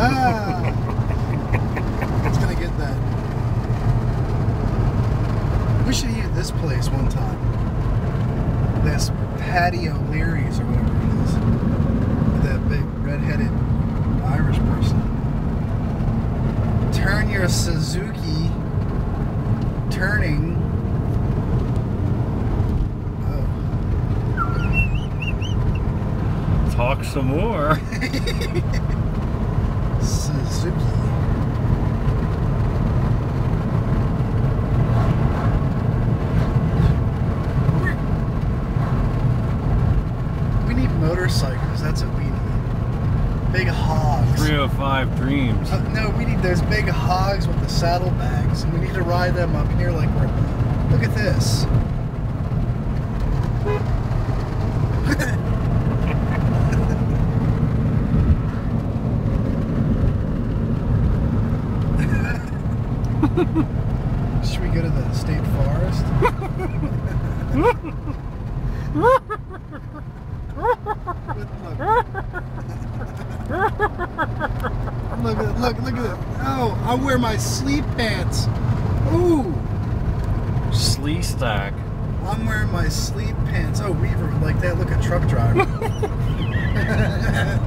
ah, it's gonna get that. We should eat at this place one time. This patio Leary's or whatever it is. That big redheaded Irish person. Turn your Suzuki turning oh. talk some more. motorcycles. That's what we need. Big hogs. 305 Dreams. Uh, no, we need those big hogs with the saddlebags, and we need to ride them up here like we're. Look at this. Should we go to the state forest? look at look look at it. Oh, I wear my sleep pants. Ooh, Sleestak. I'm wearing my sleep pants. Oh, Weaver like that. Look, a truck driver.